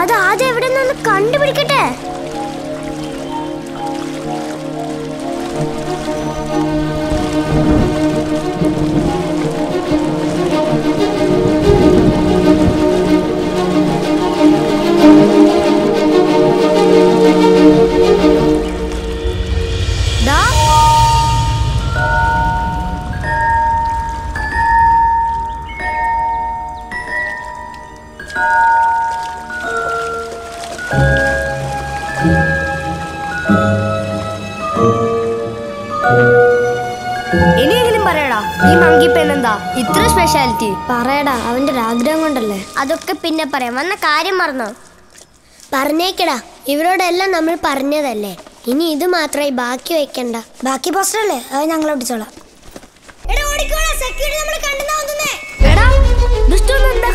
അത് ആദ്യം എവിടെ നിന്ന് കണ്ടുപിടിക്കട്ടെ? ഇത്ര സ്പെഷ്യാലിറ്റി പറയടാ അവന്റെ ആഗ്രഹം കൊണ്ടല്ലേ? അതൊക്കെ പിന്നെ പറയാം. വന്ന കാര്യം മറന്നോ? പറഞ്ഞേക്കടാ. ഇവരോടെല്ലാം നമ്മൾ പറഞ്ഞതല്ലേ. ഇനി ഇത് മാത്രമായി ബാക്കി വെക്കണ്ട. ബാക്കി പോസ്റ്റർ അല്ലേ? അത് ഞങ്ങൾ ഒട്ടിച്ചോളാം. എന്താ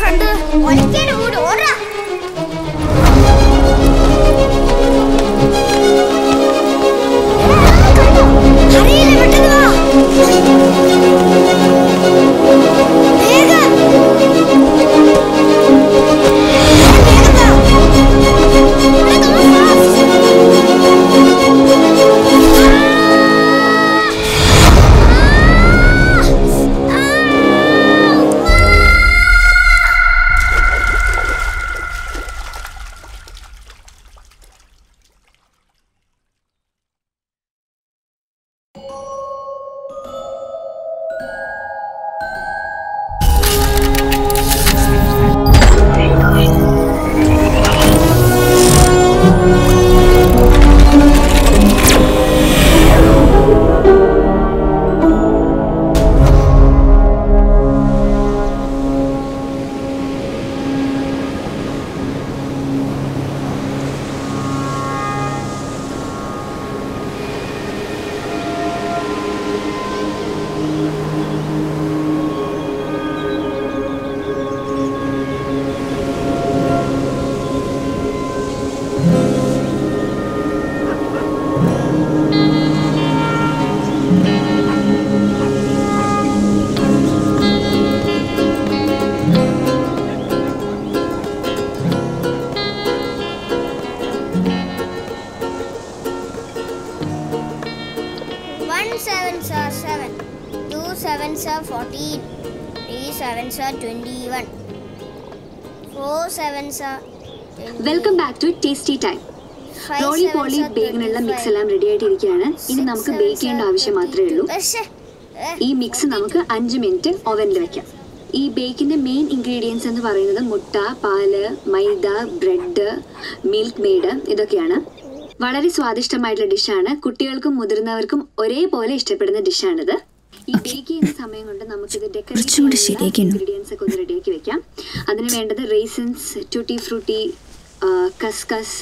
sevens are seven, two sevens are fourteen, three sevens are twenty-one, four sevens are welcome back to tasty time roly poly ബേഗിനുള്ള mix 25. എല്ലാം റെഡി ആയിട്ടിരിക്കുകയാണ് ഇനി നമുക്ക് ബേക്ക് ചെയ്യേണ്ട ആവശ്യം മാത്രമേ ഉള്ളൂ. 32. ശ്ശെ, ഏ, ഈ മിക്സ് നമുക്ക് അഞ്ച് മിനിറ്റ് ഓവനിൽ വെക്കാം. ഈ ബേക്കിന്റെ മെയിൻ ഇൻഗ്രീഡിയൻസ് എന്ന് പറയുന്നത് മുട്ട പാൽ മൈദ ബ്രെഡ് മിൽക്ക് മെയ്ഡ് ഇതൊക്കെയാണ്. വളരെ സ്വാദിഷ്ടമായിട്ടുള്ള ഡിഷാണ്. കുട്ടികൾക്കും മുതിർന്നവർക്കും ഒരേപോലെ ഇഷ്ടപ്പെടുന്ന ഡിഷാണിത്. ഈ ബേക്ക് ചെയ്യുന്ന സമയം കൊണ്ട് നമുക്ക് ഇത് ഇൻഗ്രീഡിയൻസ് ഒക്കെ ഒന്ന് റെഡിയാക്കി വെക്കാം. അതിന് വേണ്ടത് റേസൻസ് ട്യൂട്ടി ഫ്രൂട്ടി കസ്കസ്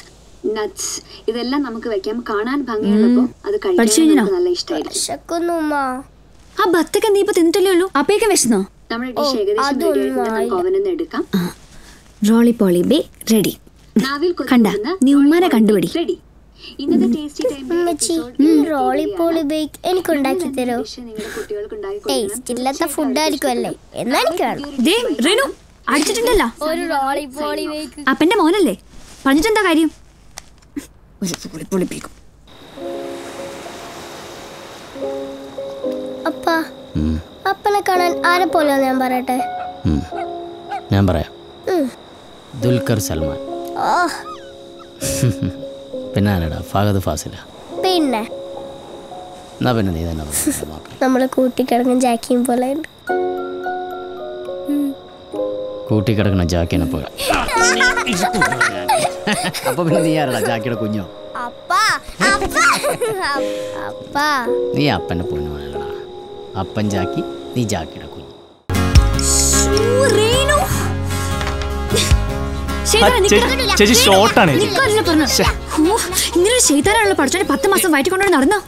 നട്ട്സ് ഇതെല്ലാം നമുക്ക് വെക്കാം. കാണാൻ ഭംഗിയുള്ളപ്പോ അത് കഴിക്കാൻ നല്ല ഇഷ്ടമായിരിക്കും. ഉമ്മ. ആ ബത്തൊക്കെ നീ ഇപ്പൊ തിന്നിട്ടല്ലേ ഉള്ളൂ? അപ്പേക്കും വിശന്നോ? നമ്മുടെ ഡിഷ് ഏകദേശം നമുക്ക് എടുക്കാം. റോളി പോളി ബേ റെഡി നാവിൽ കണ്ട, നീ ഉമ്മാനെ roll കണ്ടുപിടി. ready. ഇന്നത്തെ ടേസ്റ്റി റോളിപ്പോളി ബേക്ക് എനിക്ക് ഉണ്ടാക്കി തരോ? ടേസ്റ്റ് ഇല്ലാത്ത ഫുഡ് ആയിരിക്കുമല്ലേ എന്നാ എനിക്ക് വേണം ദേ റെനു അടിച്ചിട്ടുണ്ടല്ലോ. ഒരു റോളിപ്പോളി ബേക്ക് അപ്പന്റെ മോനല്ലേ? പറഞ്ഞിട്ടെന്താ കാര്യം? ഒരു പൊളി ബേക്ക് അപ്പാ അപ്പനെ കാണാൻ ആരെ ഞാൻ പറയട്ടെ? ഞാൻ പറയാം. ദുൽഖർ സൽമാൻ. ഓ. പിന്നെ ആരടാ? ഫഹദ് ഫാസില. പിന്നെ. എന്നാ പിന്നെ നീ തന്നെ. നമ്മൾ കൂട്ടിക്കിടങ്ങും ജാക്കിയും പോലെ കൂട്ടിക്കിടക്കണ ജാക്കിനെ പോലെ. അപ്പൊ പിന്നെ നീ ആരടാ? ജാക്കിയുടെ കുഞ്ഞോ? നീ അപ്പന്റെ പൊന്നു അപ്പൻ ജാക്കി നീ ജാക്കിയുടെ കുഞ്ഞ്. ചേച്ചി ഷോർട്ടാണ് ഇങ്ങനെ ചെയ്താലുള്ള പഠിച്ചോണ്ട് പത്ത് മാസം വയറ്റി കൊണ്ടുപോയി നടന്നോ?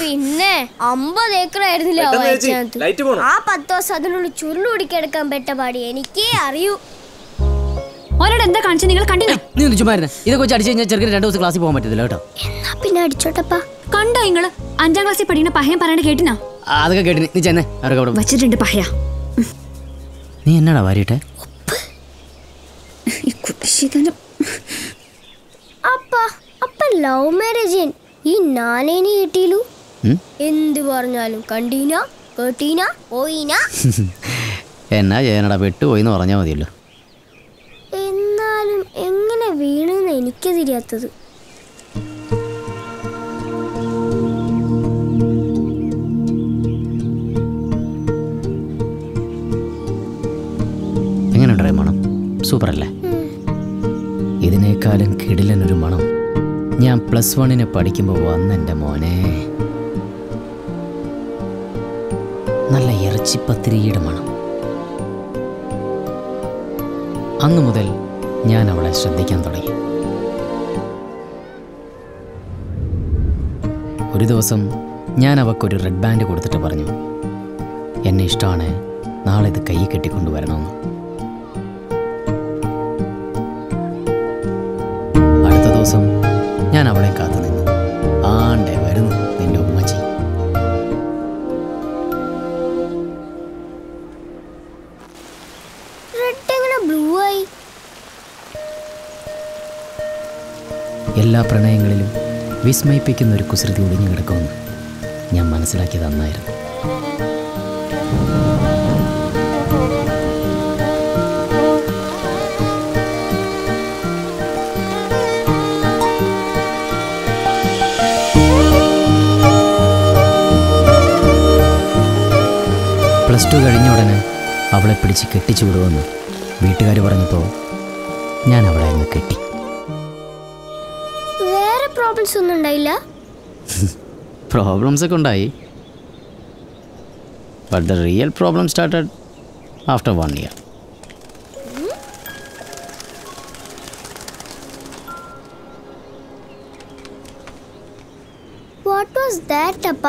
പിന്നെ അമ്പത് ഏക്കർ ആയിരുന്നില്ല ആ പത്ത് ദിവസം അതിനുള്ളിൽ ചുരുളു പിടിക്കെടുക്കാൻ പെട്ട പാടി. എനിക്കേ അറിയൂ. ഓനോട് എന്താ കാണിച്ചു? നിങ്ങൾ കണ്ടില്ല? നീ ഒന്ന് ചുമ്മാ ഇരുന്നെ. ഇതൊക്കെ വെച്ച് അടിച്ചു കഴിഞ്ഞാൽ ചെറുക്കിന് രണ്ട് ദിവസം ക്ലാസ്സിൽ പോകാൻ പറ്റത്തില്ല കേട്ടോ. എന്നാ പിന്നെ അടിച്ചോട്ടപ്പാ. കണ്ടോ നിങ്ങൾ? അഞ്ചാം ക്ലാസ്സിൽ പഠിക്കുന്ന പഹയം പറയണ കേട്ടിനാ? അതൊക്കെ കേട്ടിന്. നീ ചെന്നേ. അവരൊക്കെ അവിടെ പഹയ. നീ എന്നാടാ വാരിട്ടെ ഈ കുട്ടിശീതന്റെ അപ്പ അപ്പ ലവ് മാരേജ് ഈ നാലേനി കിട്ടിയില്ലു? എന്ത് പറഞ്ഞാലും കണ്ടീന കേട്ടീന പോയിന. എന്നാ ചെയ്യാനടാ പെട്ടുപോയി എന്ന് പറഞ്ഞാൽ മതിയല്ലോ. എന്നാലും എങ്ങനെ വീണെന്ന് എനിക്ക് തിരിയാത്തത് സൂപ്പർ അല്ലേ ഇതിനേക്കാളും കിടിലനൊരു മണം ഞാൻ പ്ലസ് വണ്ണിന് പഠിക്കുമ്പോൾ വന്നെന്റെ മോനെ. നല്ല ഇറച്ചിപ്പത്തിരിയുടെ മണം. അന്നു മുതൽ ഞാൻ അവളെ ശ്രദ്ധിക്കാൻ തുടങ്ങി. ഒരു ദിവസം ഞാൻ അവക്കൊരു റെഡ് ബാൻഡ് കൊടുത്തിട്ട് പറഞ്ഞു എന്നെ ഇഷ്ടമാണ് നാളെ ഇത് കൈ കെട്ടിക്കൊണ്ടുവരണമെന്ന്. ദിവസം ഞാൻ അവളെ കാത്തു നിന്നു. ആണ്ടേ വരുന്നു നിന്റെ ഉമ്മച്ചി. എല്ലാ പ്രണയങ്ങളിലും വിസ്മയിപ്പിക്കുന്ന ഒരു കുസൃതി ഒളിഞ്ഞു കിടക്കുമെന്ന് ഞാൻ മനസ്സിലാക്കിയത് അന്നായിരുന്നു അവളെ പിടിച്ച് കെട്ടിച്ചു വിടുമെന്ന് വീട്ടുകാർ പറഞ്ഞപ്പോൾ ഞാൻ അവളെ അങ്ങ് കെട്ടി. വേറെ പ്രോബ്ലംസ് ഒന്നും ഉണ്ടായില്ല? പ്രോബ്ലംസ് ഒക്കെ ഉണ്ടായി. But the real problem started after one year what was that അപ്പ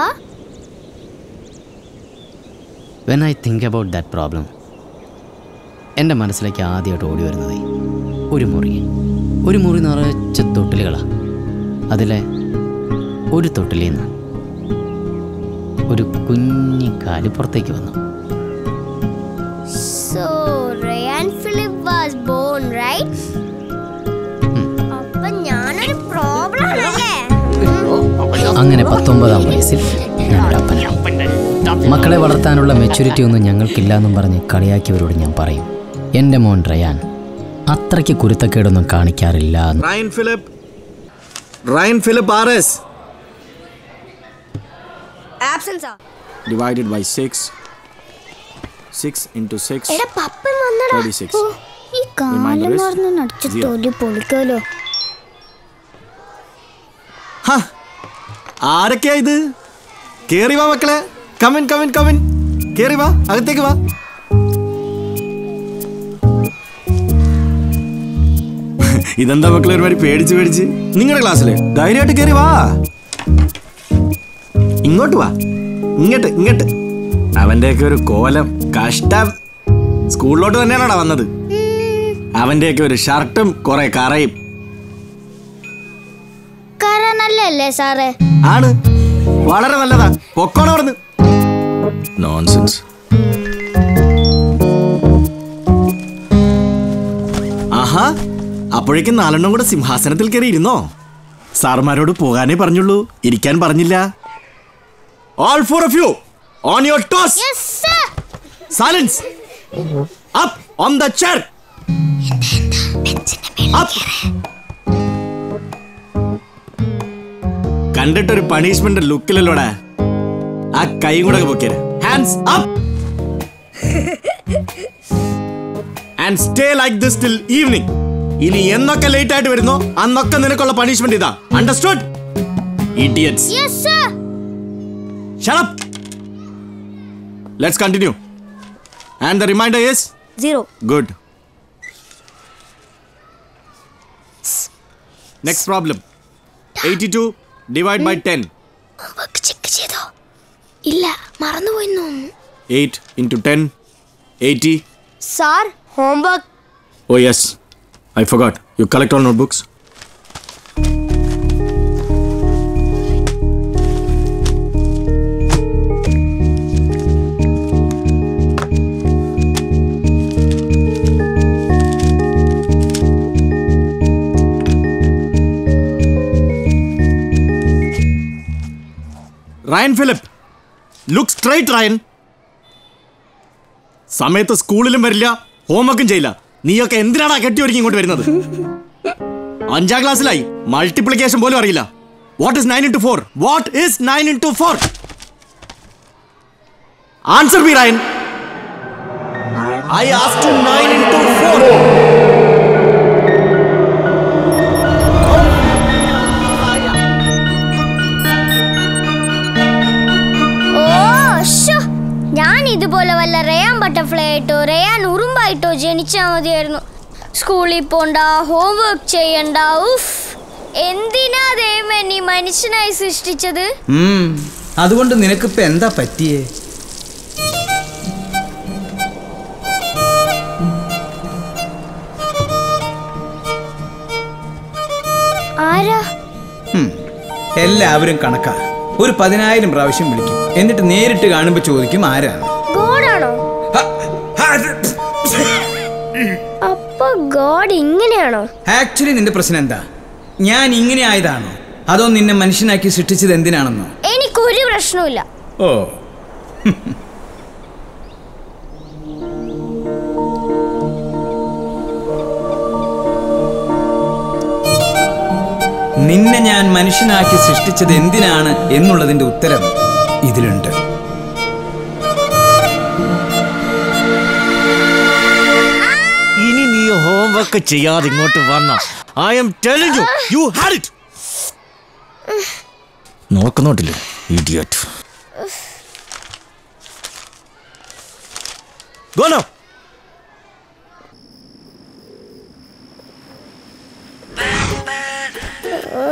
when I think about that problem എന്റെ മനസ്സിലേക്ക് ആദ്യമായിട്ട് ഓടി വരുന്നത് ഒരു മുറി. ഒരു മുറി നിറച്ച തൊട്ടിലുകളാണ് അതിലെ ഒരു തൊട്ടിലിൽ നിന്ന് ഒരു കുഞ്ഞി കാൽ പുറത്തേക്ക് വന്നു. അങ്ങനെ പത്തൊമ്പതാം വയസ്സിൽ മക്കളെ വളർത്താനുള്ള മെച്യൂരിറ്റി ഒന്നും ഞങ്ങൾക്കില്ല എന്നും പറഞ്ഞ് കളിയാക്കിയവരോട് ഞാൻ പറയും. എന്റെ മോൻ റയാൻ. അത്രയ്ക്ക് കുരുത്തക്കേടൊന്നും കാണിക്കാറില്ല Ryan Philip. Ryan Philip R S. Divided by six six into six എടാ പപ്പൻ വന്നടാ. 36. ഈ കാലം മറന്ന് നടിച്ച. തൊലി പൊളിക്കല്ലോ ആരൊക്കെയാ ഇത്? കേറി വാ മക്കളെ. കമിൻ കമിൻ കമിൻ കേറി വാ. അകത്തേക്ക് വാ. ഇതെന്താ മക്കളെ ഒരുമാതിരി പേടിച്ച് പേടിച്ച്? നിങ്ങളുടെ ക്ലാസ്സിൽ ധൈര്യമായിട്ട് കയറി വാ. ഇങ്ങോട്ട് വാ. ഇങ്ങോട്ട് ഇങ്ങോട്ട്. അവന്റെയൊക്കെ ഒരു കോലം കഷ്ടം. സ്കൂളിലോട്ട് തന്നെയാണോ വന്നത്? അവന്റെയൊക്കെ ഒരു ഷർട്ടും കുറെ കറയും. നല്ലല്ലേ സാറേ? ആണ്. വളരെ നല്ലതാ. പൊക്കോണം നോൺസെൻസ് അപ്പോഴേക്കും നാലെണ്ണം കൂടെ സിംഹാസനത്തിൽ കയറി ഇരുന്നോ സാർമാരോട് പോകാനേ പറഞ്ഞുള്ളൂ. ഇരിക്കാൻ പറഞ്ഞില്ല. All four of you on your toes silence up on the chair up കണ്ടിട്ടൊരു punishment ലുക്കിലല്ലോടാ ആ കൈ കൂടെ പൊക്കിയത് hands up and stay like this till evening ഇനി എന്നൊക്കെ ലേറ്റ് ആയിട്ട് വരുന്നോ? അന്നൊക്കെ നിനക്കുള്ള പണിഷ്മെന്റ് ഇതാ. Understood idiots yes sir shut up let's continue and the remainder is zero good next problem 82 divided by 10. Homework check ചെയ്തോ ഇല്ല മറന്നുപോയി തോന്നുന്നു 8 into 10. 80. Sir homework oh yes. I forgot. You collect all notebooks. Ryan Philip look straight Ryan സമയത്ത് സ്കൂളിലും വരില്ല ഹോംവർക്കും ചെയ്യില്ല നീയൊക്കെ എന്തിനാണ് കെട്ടി ഒരുക്കി ഇങ്ങോട്ട് വരുന്നത്? അഞ്ചാം ക്ലാസ്സിലായി. മൾട്ടിപ്ലിക്കേഷൻ പോലും അറിയില്ല. What is nine into four what is nine into four answer B Ryan I asked nine into four ഇതുപോലെ വല്ല റേയാൻ ബട്ടർഫ്ലൈ ആയിട്ടോ റേയാൻ ഉറുമ്പായിട്ടോ ജനിച്ചാൽ മതിയായിരുന്നു. സ്കൂളിൽ പോണ്ട ഹോം വർക്ക് ചെയ്യണ്ട ഉഫ്. എന്തിനാ ദൈവം നീ മനുഷ്യനായി സൃഷ്ടിച്ചത്? അതുകൊണ്ട് അതുകൊണ്ട് നിനക്കിപ്പോ എന്താ പറ്റിയേ? ആരാ. എല്ലാവരും കണക്കാ. ഒരു പതിനായിരം പ്രാവശ്യം വിളിക്കും. എന്നിട്ട് നേരിട്ട് കാണുമ്പോ ചോദിക്കും ആരാണ് ഗോഡ് ഇങ്ങനെയാണോ? ആക്ച്വലി നിന്റെ പ്രശ്നം എന്താ? ഞാൻ ഇങ്ങനെ ആയതാണോ? അതോ നിന്നെ മനുഷ്യനാക്കി സൃഷ്ടിച്ചത് എന്തിനാണെന്നോ? എനിക്കൊരു പ്രശ്നവുമില്ല. ഓ. നിന്നെ ഞാൻ മനുഷ്യനാക്കി സൃഷ്ടിച്ചത് എന്തിനാണ് എന്നുള്ളതിന്റെ ഉത്തരം ഇതിലുണ്ട്. ഹോംവർക്ക് ചെയ്യാതെ ഇങ്ങോട്ട് വന്ന. I am telling you you had it നോക്കുന്നോട്ടില്ലേ idiot Go now. ഹോ,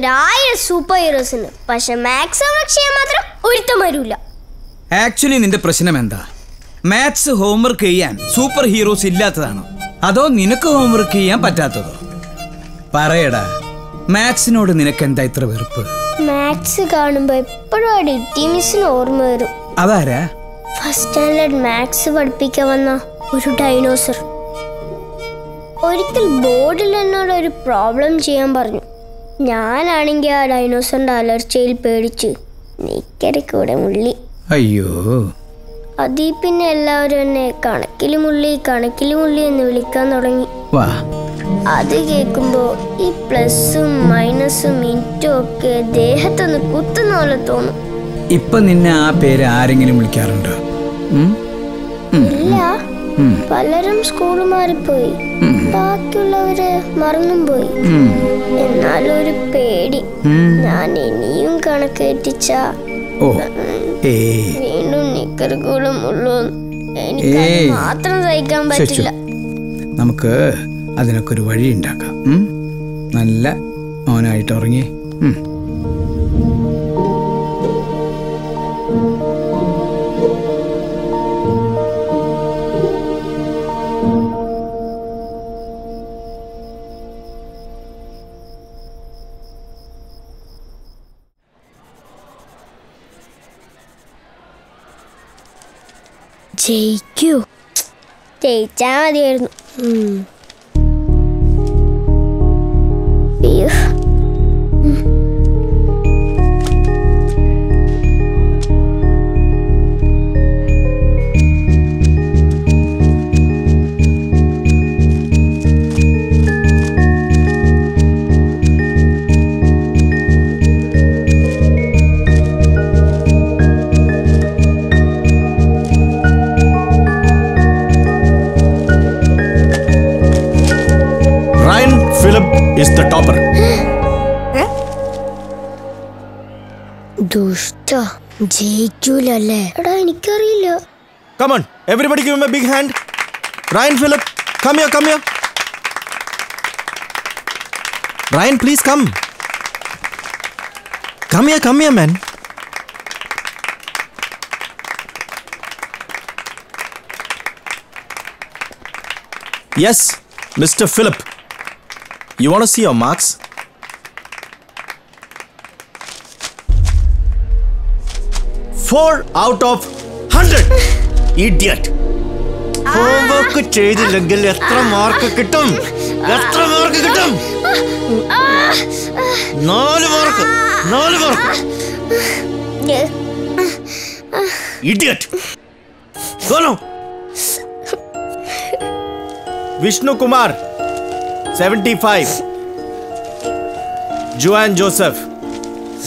ഈ സൂപ്പർ ഹീറോസ് ഉണ്ട് പക്ഷെ ഹോംവർക്ക് ചെയ്യാൻ മാത്രം ഒരുത്തം വരൂല. ആക്ച്വലി നിന്റെ പ്രശ്നം എന്താ? മാത്സ് ഹോംവർക്ക് ചെയ്യാൻ സൂപ്പർ ഹീറോസ് ഇല്ലാത്തതാണോ? അതോ നിനക്ക് ഹോംവർക്ക് ചെയ്യാൻ പറ്റാത്തതോ? പറയടാ മാത്സിനോട് നിനക്ക് എന്താ ഇത്ര വെറുപ്പ്? മാത്സ് കാണുമ്പോ എപ്പോഴും ഡിറ്റി മിസ്സിന് ഓർമ്മ വരും. അതാരാ? ഫസ്റ്റ് സ്റ്റാൻഡേർഡ് മാത്സ് പഠിപ്പിക്കാൻ വന്ന ഒരു ഡൈനോസർ ഒരിക്കൽ ബോർഡിൽ എന്നോട് ഒരു പ്രോബ്ലം ചെയ്യാൻ പറഞ്ഞു. ഞാനാണെങ്കിൽ ആ ഡൈനോസറിന്റെ അലർച്ചയിൽ പേടിച്ച് നിക്കറി കൂടെ മുള്ളി. അയ്യോ. അതീ പിന്നെ എല്ലാവരും എന്നെ കണക്കിൽ മുള്ളി കണക്കിൽ മുള്ളി എന്ന് വിളിക്കാൻ തുടങ്ങി. വാ. അത് കേൾക്കുമ്പോ ഈ പ്ലസും മൈനസും മിനിറ്റും ഒക്കെ ദേഹത്തൊന്ന് കുത്തുന്ന പോലെ തോന്നും. ഇപ്പൊ നിന്നെ ആ പേര് ആരെങ്കിലും വിളിക്കാറുണ്ടോ? ഇല്ല. പലരും സ്കൂൾ മാറിപ്പോയി. ബാക്കിയുള്ളവര് മറന്നും പോയി. എന്നാലൊരു പേടി. ഞാൻ ഇനിയും കണക്കേറ്റിച്ച. വീണ്ടും നിക്കറുകളും ഉള്ളൂ. എനിക്ക് മാത്രം സഹിക്കാൻ പറ്റില്ല. നമുക്ക് അതിനൊക്കെ ഒരു വഴി ഉണ്ടാക്കാം നല്ല മോനായിട്ട് ഉറങ്ങി. ജയിക്കൂ. ജയിച്ചാ മതിയായിരുന്നു. ദുഷ്ട ജയിക്കൂലല്ലേ എടാ എനിക്കറിയില്ല Come on, everybody give him a big hand. Ryan Phillip, come here, come here. Ryan, please come. Come here, come here, man. Yes, Mr. Phillip. You want to see your marks? Four out of hundred. Idiot. Homework ചെയ്തില്ലെങ്കിൽ എത്ര mark കിട്ടും? എത്ര mark കിട്ടും? നാല് mark നാല് mark idiot Sonu Vishnu Kumar seventy five Juan Joseph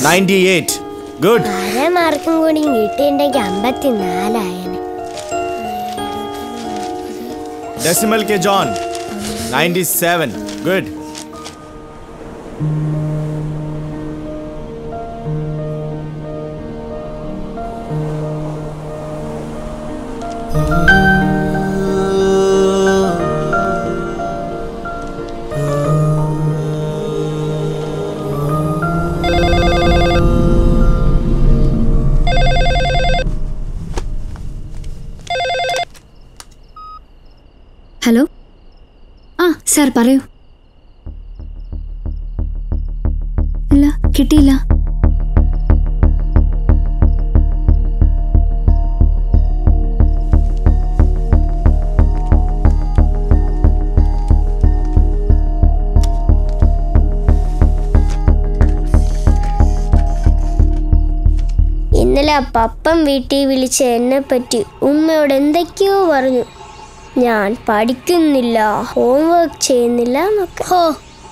ninety eight good അര മാർക്കും കൂടി കിട്ടിയിട്ടുണ്ടെങ്കിൽ അമ്പത്തിനാലായന് decimal K John ninety seven good sir പറയൂ. ഇല്ല കിട്ടിയില്ല. ഇന്നലെ പപ്പം വീട്ടിൽ വിളിച്ച് എന്നെ പറ്റി ഉമ്മയോട് എന്തൊക്കെയോ പറഞ്ഞു. ഞാൻ പഠിക്കുന്നില്ല ഹോംവർക്ക് ചെയ്യുന്നില്ല ഹോ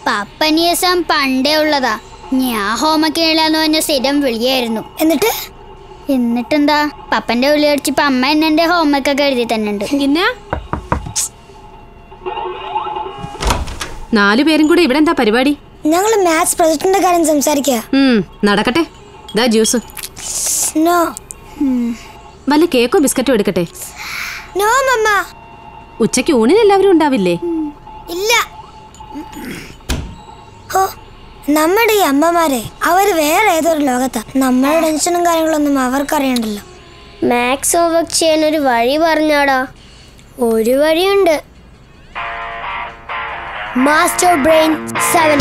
പപ്പനിയസം പണ്ടേ ഉള്ളതാ. ഞാൻ ഹോംവർക്ക് ചെയ്യലാന്ന് പറഞ്ഞ സ്ഥിരം വിളിയായിരുന്നു. എന്നിട്ട്? എന്നിട്ടെന്താ? പപ്പന്റെ വിളി അടിച്ചപ്പോ അമ്മ എന്നെ എന്റെ ഹോംവർക്ക് ഒക്കെ എഴുതി തന്നെ ഉണ്ട് പിന്നെ? നാലു പേരും കൂടെ ഇവിടെ എന്താ പരിപാടി? ഞങ്ങൾ മാത്സ് പ്രൊജക്ടിന്റെ കാര്യം സംസാരിക്കുക നടക്കട്ടെ. ദാ ജ്യൂസ് നോ. വല്ല കേക്കോ ബിസ്ക്കറ്റോ എടുക്കട്ടെ. No mamma. ഉച്ചയ്ക്ക് ഊണിന് എല്ലാവരും ഉണ്ടാവില്ലേ? ഇല്ല. ഹോ നമ്മുടെ ഈ അമ്മമാരെ അവർ വേറെ ഏതൊരു ലോകത്താ? നമ്മുടെ ടെൻഷനും കാര്യങ്ങളൊന്നും അവർക്കറിയണ്ടല്ലോ. മാക്സ് ഹോംവർക്ക് ചെയ്യാൻ ഒരു വഴി പറഞ്ഞാടാ. ഒരു വഴിയുണ്ട്. Master brain seven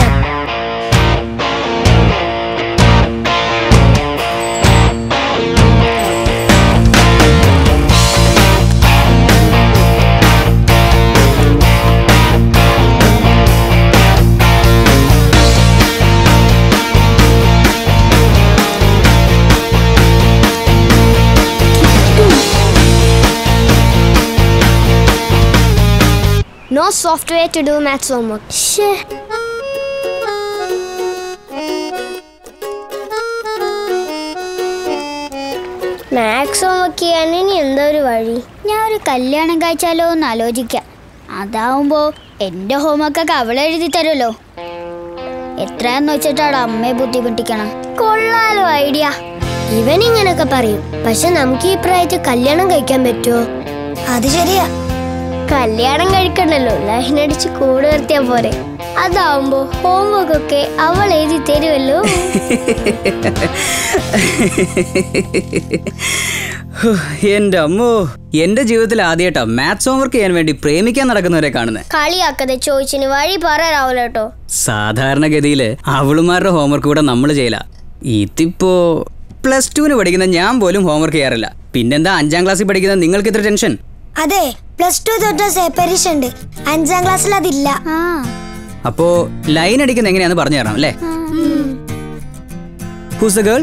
No software to do maths homework. Shit. Maths homework ചെയ്യാൻ ഇനി എന്താ ഒരു വഴി? ഞാൻ ഒരു കല്യാണം കഴിച്ചാലോ എന്ന് ആലോചിക്കാം. അതാവുമ്പോ എന്റെ ഹോംവർക്ക് ഒക്കെ അവൾ എഴുതി തരുമല്ലോ. എത്രയാന്ന് വെച്ചിട്ടാണ് അമ്മയെ ബുദ്ധിമുട്ടിക്കണം? കൊള്ളാലോ ഐഡിയ. ഇവൻ പറയും. പക്ഷെ നമുക്ക് ഈ പ്രായത്തിൽ കല്യാണം കഴിക്കാൻ പറ്റുമോ അത് ശരിയാ. കല്യാണം കഴിക്കണ്ടല്ലോ. ലഹനടിച്ച് കൂടെ നിർത്തിയാ പോരെ. അതാവുമ്പോ ഹോംവർക്ക് ഒക്കെ അവൾ എഴുതി തരുമല്ലോ എന്റെ അമ്മോ. എന്റെ ജീവിതത്തിൽ ആദ്യമായിട്ടാ മാത്സ് ഹോംവർക്ക് ചെയ്യാൻ വേണ്ടി പ്രേമിക്കാൻ നടക്കുന്നവരെ കാണുന്നത് കളിയാക്കതെ ചോദിച്ചിന് വഴി പറ രാഹുൽ കേട്ടോ. സാധാരണഗതിയിൽ അവളുമാരുടെ ഹോംവർക്ക് കൂടെ നമ്മൾ ചെയ്യില്ല ഇതിപ്പോ പ്ലസ് ടുവിന് പഠിക്കുന്ന ഞാൻ പോലും ഹോംവർക്ക് ചെയ്യാറില്ല. പിന്നെന്താ അഞ്ചാം ക്ലാസ്സിൽ പഠിക്കുന്ന നിങ്ങൾക്ക് ഇത്ര ടെൻഷൻ അതെ പ്ലസ് ടു തൊട്ട് സെപ്പറേഷൻ ഉണ്ട് അഞ്ചാം ക്ലാസ്സിൽ അതില്ല. അപ്പോ ലൈൻ അടിക്കുന്ന എങ്ങനെയാന്ന് പറഞ്ഞു തരണം അല്ലേ? ഹൂസ് ദ ഗേൾ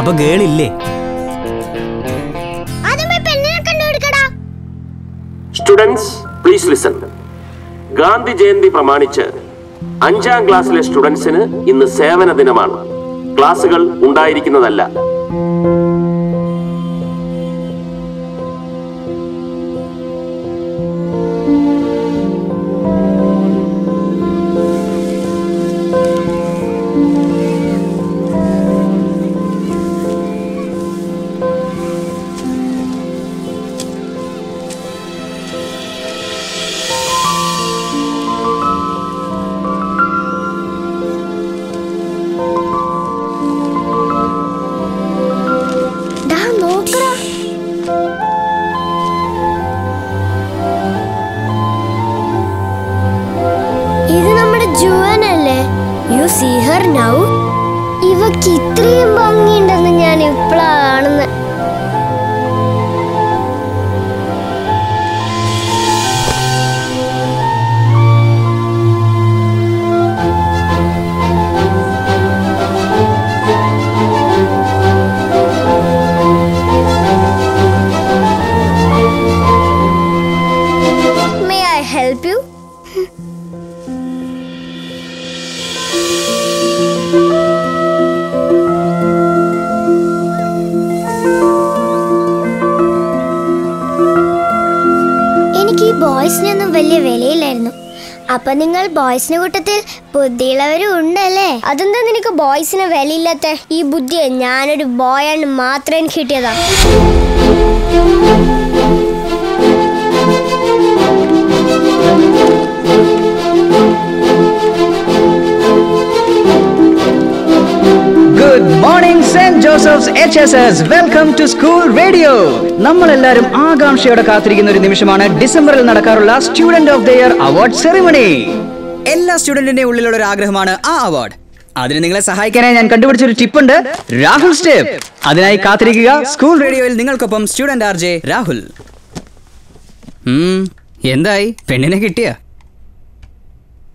അപ്പൊ ഗേൾ ഇല്ലേ? Students please listen Gandhi Jayanti പ്രമാണിച്ച് അഞ്ചാം ക്ലാസ്സിലെ സ്റ്റുഡൻസിന് ഇന്ന് സേവന ദിനമാണ്. ക്ലാസുകൾ ഉണ്ടായിരിക്കുന്നതല്ല. അപ്പൊ നിങ്ങൾ ബോയ്സിന്റെ കൂട്ടത്തിൽ ബുദ്ധിയുള്ളവരും ഉണ്ടല്ലേ? അതെന്താ നിനക്ക് ബോയ്സിന് വിലയില്ലാത്ത ഈ ബുദ്ധിയെ ഞാനൊരു ബോയാണ് മാത്രം കിട്ടിയതാ. Good morning Saint Joseph's H S S welcome to school radio നമ്മളെല്ലാരും ആകാംക്ഷയോടെ കാത്തിരിക്കുന്ന ഒരു നിമിഷമാണ് ഡിസംബറിൽ നടക്കാറുള്ള student of the year award ceremony എല്ലാ സ്റ്റുഡന്റിന്റെ ഉള്ളിലുള്ള ഒരു ആഗ്രഹമാണ് ആ അവാർഡ് അതിന് നിങ്ങളെ സഹായിക്കാനായി ഞാൻ കണ്ടുപിടിച്ച ഒരു ടിപ്പ് ഉണ്ട് രാഹുൽ സ്റ്റെപ്പ് അതിനായി കാത്തിരിക്കുക. സ്കൂൾ റേഡിയോയിൽ നിങ്ങൾക്കൊപ്പം സ്റ്റുഡന്റ് ആർ ജെ രാഹുൽ എന്തായി? പെണ്ണിനെ കിട്ടിയ?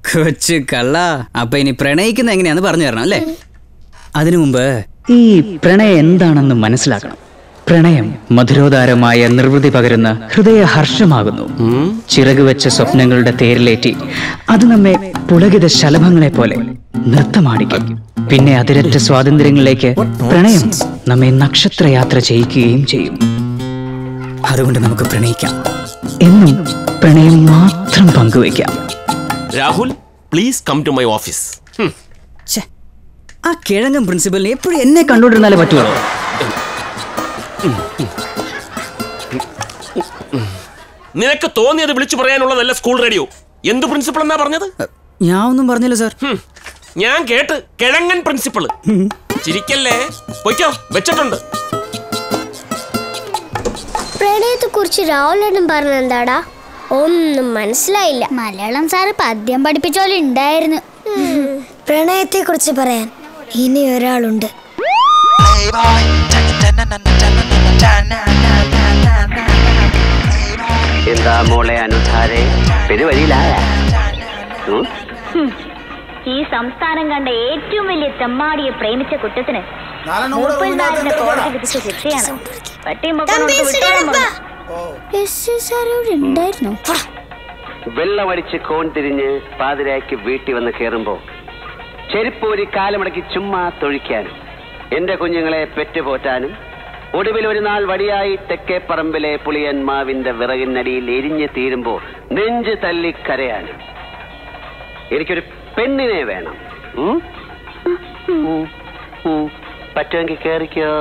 കൊച്ചു കള്ള. അപ്പൊ ഇനി പ്രണയിക്കുന്ന എങ്ങനെയാന്ന് പറഞ്ഞു തരണം അല്ലേ? അതിനു മുമ്പ് ഈ പ്രണയം എന്താണെന്ന് മനസ്സിലാക്കണം. പ്രണയം മധുരോദാരമായ നിർവൃതി പകരുന്ന ഹൃദയഹർഷമാകുന്നു. ചിറക് വെച്ച സ്വപ്നങ്ങളുടെ തേരിലേറ്റി അത് നമ്മെ പുളകിത ശലഭങ്ങളെ പോലെ നൃത്തമാടിക്കും. പിന്നെ അതിരറ്റ സ്വാതന്ത്ര്യങ്ങളിലേക്ക് പ്രണയം നമ്മെ നക്ഷത്രയാത്ര ചെയ്യിക്കുകയും ചെയ്യും. അതുകൊണ്ട് നമുക്ക് പ്രണയിക്കാം. എന്നും പ്രണയം മാത്രം പങ്കുവയ്ക്കാം. Rahul please come to my office ആ കിഴങ്ങൻ പ്രിൻസിപ്പലിന് എപ്പോഴും എന്നെ കണ്ടുകൊണ്ടിരുന്നാലേ പറ്റുള്ളൂ നിനക്ക് തോന്നിയത് വിളിച്ചു പറയാനുള്ളതല്ല സ്കൂൾ റേഡിയോ എന്ത് പ്രിൻസിപ്പൾ എന്നാ പറഞ്ഞത്? ഞാൻ ഒന്നും പറഞ്ഞില്ല സാർ. ഞാൻ കേട്ട് കിഴങ്ങൻ പ്രിൻസിപ്പൾ ചിരിക്കല്ലേ? പൊയ്ക്കോ വെച്ചിട്ടുണ്ട്. പ്രണയത്തെ കുറിച്ച് രാഹുലേട്ടൻ പറഞ്ഞ എന്താടാ? ഒന്നും മനസ്സിലായില്ല. മലയാളം സാറ് പദ്യം പഠിപ്പിച്ച പോലെ ഉണ്ടായിരുന്നു. പ്രണയത്തെ കുറിച്ച് പറയാൻ. ഇനി ഒരാളുണ്ട്. എന്താ മോളെ അനുധാരെ? പെരുവഴിയിലായ? ഈ സംസ്ഥാനം കണ്ട ഏറ്റവും വലിയ തെമ്മാടിയെ പ്രേമിച്ച കുറ്റത്തിന് ശിക്ഷയാണ് വെള്ളമടിച്ച് കോൺ തിരിഞ്ഞ് പാതിരായ്ക്ക് വീട്ടിൽ വന്ന് കയറുമ്പോ ചെരുപ്പൂരി കാലമടക്കി ചുമ്മാ തൊഴിക്കാനും. എന്റെ കുഞ്ഞുങ്ങളെ പെറ്റുപോറ്റാനും ഒടുവിൽ ഒരു നാൾ വടിയായി തെക്കേ പറമ്പിലെ പുളിയൻ മാവിന്റെ വിറകിനടിയിൽ എരിഞ്ഞു തീരുമ്പോ നെഞ്ച് തല്ലി കരയാനും. എനിക്കൊരു പെണ്ണിനെ വേണം. പറ്റുമെങ്കിൽ കേറിക്കോ.